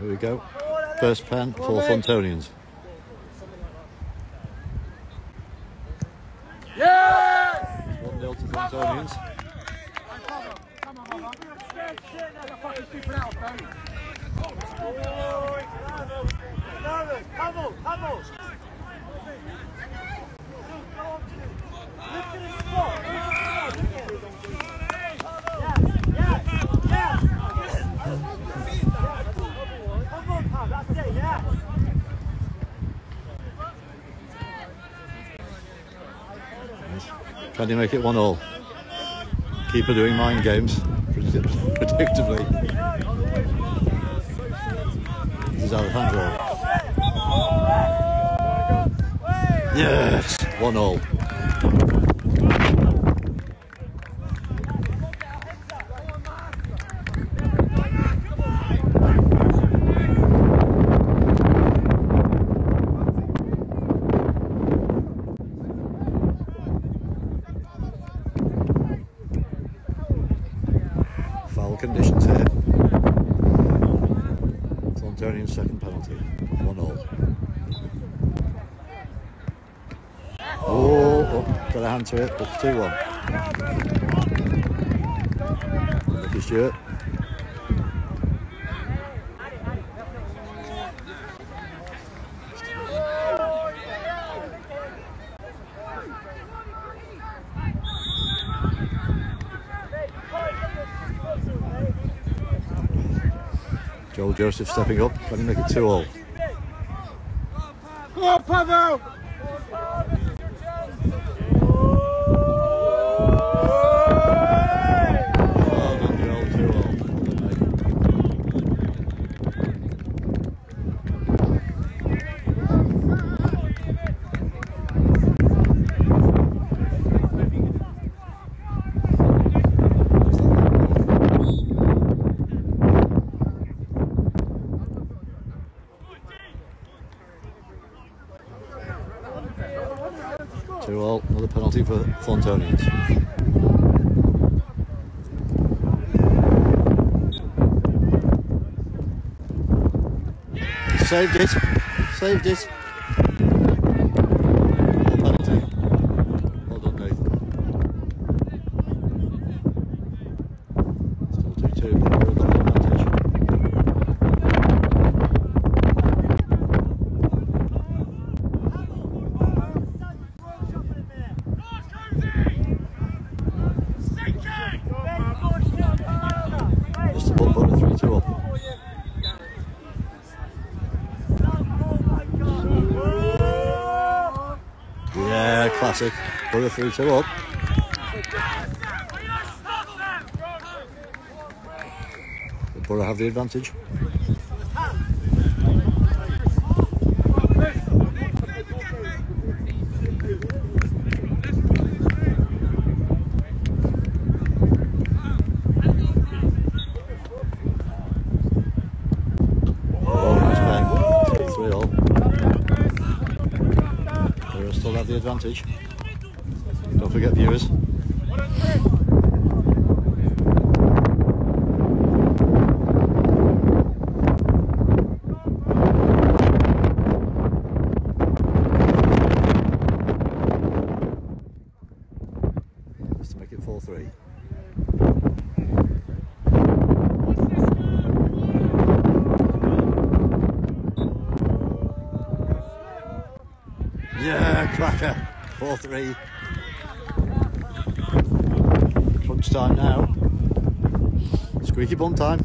Here we go. First pen for Thorntonians. Yes! 1 0 to Thorntonians. Come on, Baba. Get fucking stupid out, bro. Come on, come on. Look at the spot. Yes, yes, yes. Come on, pal, that's it, yeah. Can you make it 1 all? Keeper doing mind games, predictably. This is Alejandro. Yes! 1 all. Foul conditions here. Thorntonian second penalty. 1 all. Oh, oh, got a hand to it. It's 2 1. Lucky Stewart. Joel Joseph stepping up, trying to make it 2 all. Come on, Pavel! Well done, Joel, 2 all. Two all, another penalty for Thorntonians. Saved it, saved it. More penalty. Well done, Nathan. Still 2 2, but we've got the advantage. Mr. Butler, 3 2 up. Classic. Borough 3 2 up. Borough have the advantage. Oh, nice bang. 3 all. Borough still have the advantage. Don't forget viewers. Just to make it 4 3. Yeah, cracker. 4 3. Crunch time now. Squeaky bum time.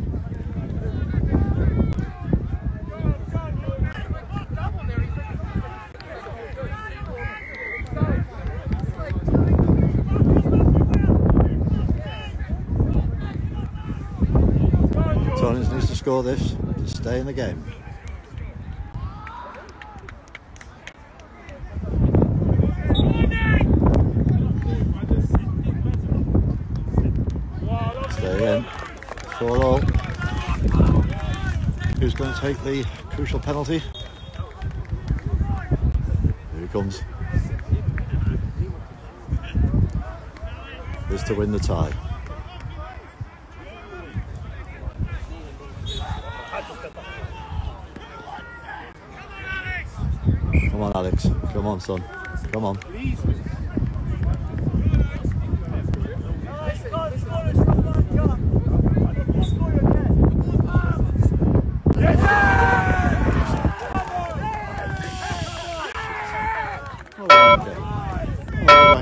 Tony's needs to score this to stay in the game. all. Who's going to take the crucial penalty? Here he comes. This to win the tie. Come on, Alex. Come on, son. Come on.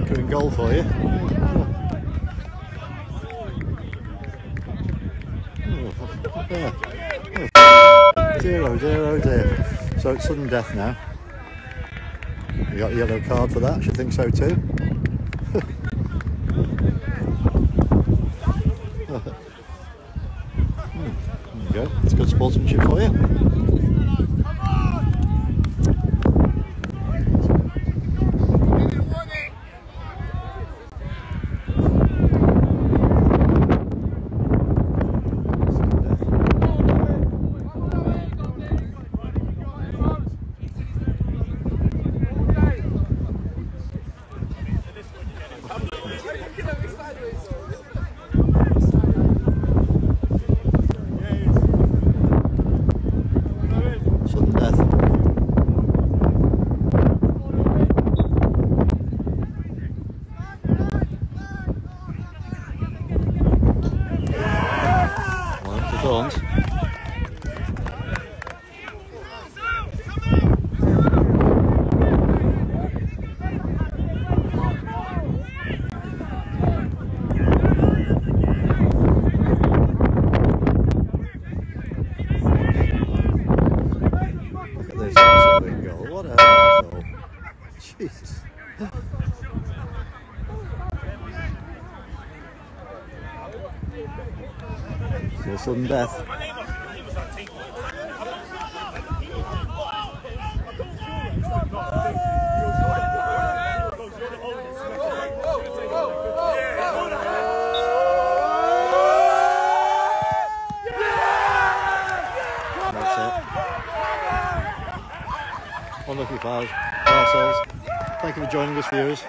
Goal for you. Oh. Oh. Zero, zero, zero. So it's sudden death now. You got a yellow card for that? Should think so too. Hmm, there you go. It's good sportsmanship for you. Sudden death. Sudden death. One up to Thorns. Look at this absolute goal. What a arsehole. Jesus. Still sudden death. Unlucky fouls. Thank you for joining us, viewers.